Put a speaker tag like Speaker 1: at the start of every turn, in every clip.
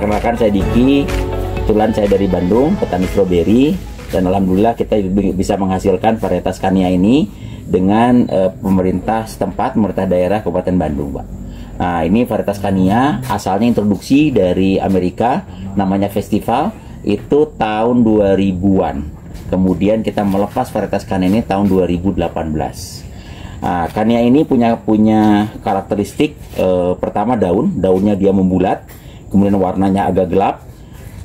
Speaker 1: perkenalkan saya Diki. Kebetulan saya dari Bandung, petani stroberi dan alhamdulillah kita bisa menghasilkan varietas Kania ini dengan uh, pemerintah setempat, pemerintah daerah Kabupaten Bandung, Pak. Nah, ini varietas Kania asalnya introduksi dari Amerika, namanya festival itu tahun 2000-an. Kemudian kita melepas varietas Kania ini tahun 2018. Nah, Kania ini punya punya karakteristik uh, pertama daun, daunnya dia membulat, kemudian warnanya agak gelap,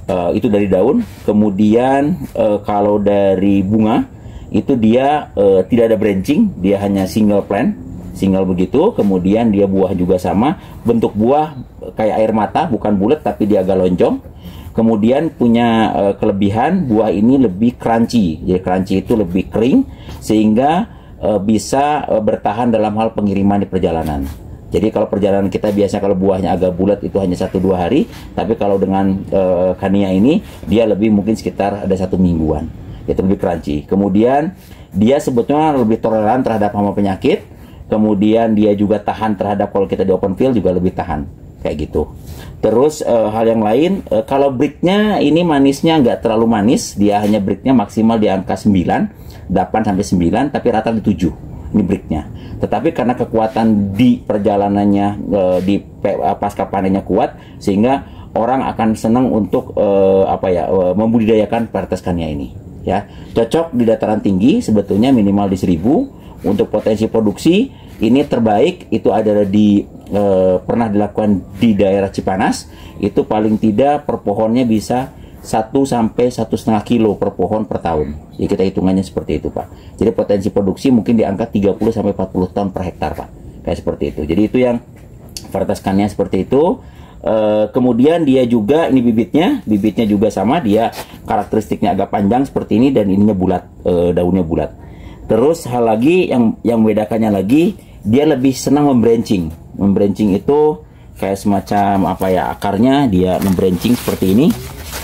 Speaker 1: uh, itu dari daun. Kemudian uh, kalau dari bunga itu dia uh, tidak ada branching, dia hanya single plant, single begitu. Kemudian dia buah juga sama, bentuk buah kayak air mata, bukan bulat tapi dia agak lonjong. Kemudian punya uh, kelebihan buah ini lebih crunchy, jadi crunchy itu lebih kering sehingga uh, bisa uh, bertahan dalam hal pengiriman di perjalanan. Jadi kalau perjalanan kita biasanya kalau buahnya agak bulat itu hanya satu dua hari, tapi kalau dengan uh, kania ini dia lebih mungkin sekitar ada satu mingguan, itu lebih crunchy. Kemudian dia sebetulnya lebih toleran terhadap hama penyakit, kemudian dia juga tahan terhadap kalau kita di open field juga lebih tahan. Kayak gitu. Terus uh, hal yang lain, uh, kalau bricknya ini manisnya nggak terlalu manis, dia hanya bricknya maksimal di angka 9, 8 sampai 9, tapi rata di 7 ini breaknya. Tetapi karena kekuatan di perjalanannya e, di pasca panennya kuat sehingga orang akan senang untuk e, apa ya e, membudidayakan kania ini. Ya, cocok di dataran tinggi sebetulnya minimal di 1000 untuk potensi produksi ini terbaik itu adalah di e, pernah dilakukan di daerah Cipanas itu paling tidak per pohonnya bisa 1 sampai satu setengah kilo per pohon per tahun. Jadi kita hitungannya seperti itu, Pak. Jadi potensi produksi mungkin di angka 30 sampai 40 ton per hektar, Pak. Kayak seperti itu. Jadi itu yang varietas kannya seperti itu. E, kemudian dia juga ini bibitnya, bibitnya juga sama, dia karakteristiknya agak panjang seperti ini dan ininya bulat, e, daunnya bulat. Terus hal lagi yang yang membedakannya lagi, dia lebih senang membranching. Membranching itu kayak semacam apa ya akarnya dia membranching seperti ini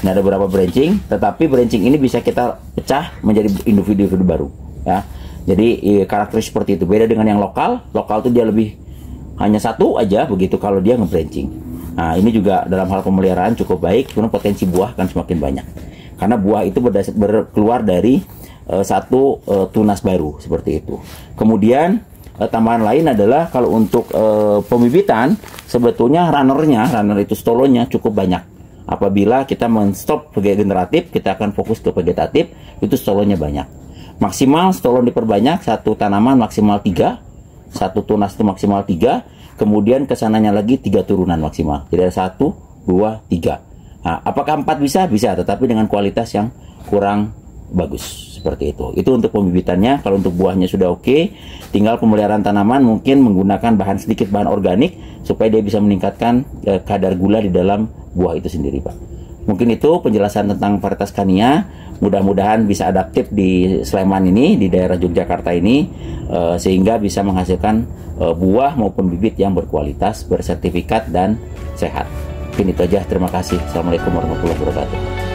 Speaker 1: Nah, ada beberapa branching, tetapi branching ini bisa kita pecah menjadi individu-individu baru, ya. Jadi karakter seperti itu beda dengan yang lokal. Lokal itu dia lebih hanya satu aja begitu kalau dia ngebranching. Nah, ini juga dalam hal pemeliharaan cukup baik, karena potensi buah akan semakin banyak. Karena buah itu berdasar, keluar dari uh, satu uh, tunas baru seperti itu. Kemudian uh, tambahan lain adalah kalau untuk uh, pembibitan sebetulnya runnernya, runner itu stolonya cukup banyak Apabila kita menstop generatif, kita akan fokus ke vegetatif, itu stolonnya banyak. Maksimal stolon diperbanyak, satu tanaman maksimal tiga, satu tunas itu maksimal tiga, kemudian ke sananya lagi tiga turunan maksimal. Jadi ada satu, dua, tiga. Nah, apakah empat bisa? Bisa, tetapi dengan kualitas yang kurang bagus seperti itu. Itu untuk pembibitannya. Kalau untuk buahnya sudah oke, tinggal pemeliharaan tanaman mungkin menggunakan bahan sedikit bahan organik supaya dia bisa meningkatkan eh, kadar gula di dalam buah itu sendiri, Pak. Mungkin itu penjelasan tentang varietas kania. Mudah-mudahan bisa adaptif di Sleman ini, di daerah Yogyakarta ini, eh, sehingga bisa menghasilkan eh, buah maupun bibit yang berkualitas, bersertifikat dan sehat. Mungkin itu aja. Terima kasih. Assalamualaikum warahmatullahi wabarakatuh.